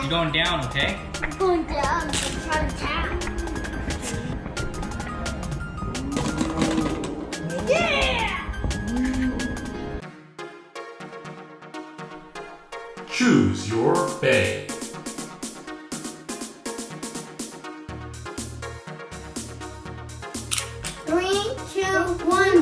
You're going down, okay? I'm going down to try to town. Yeah! Choose your Bey. Three, two, one,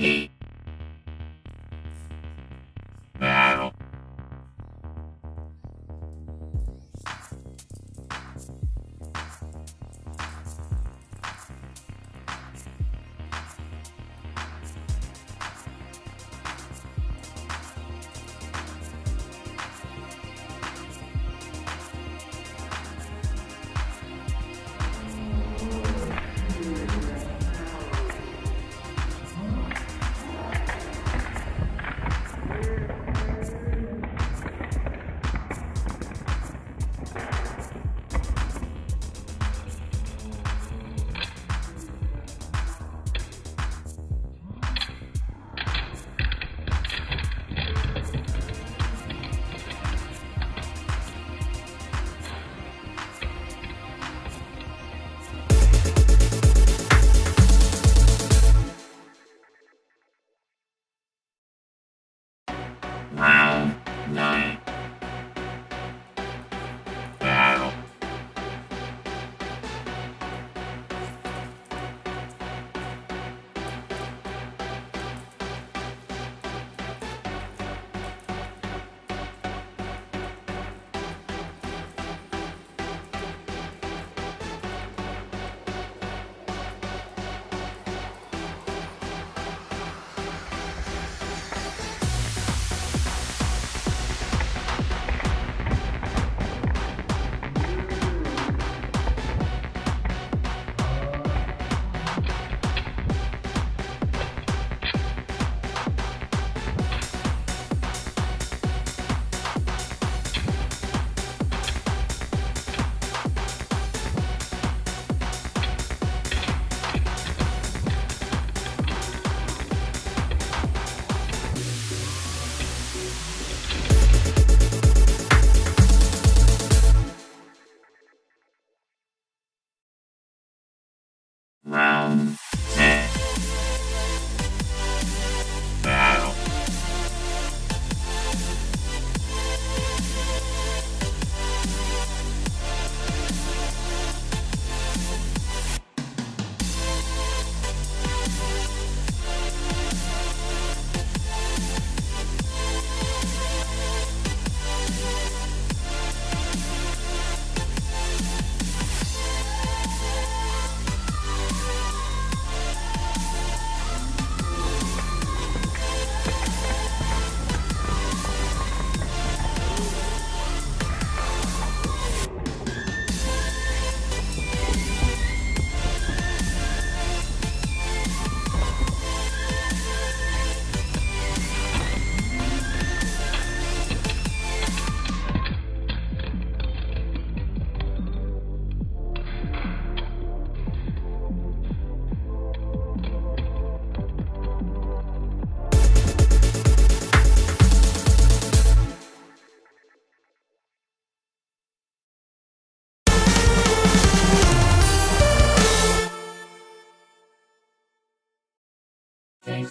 Yeah.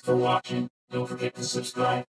For watching. Don't forget to subscribe.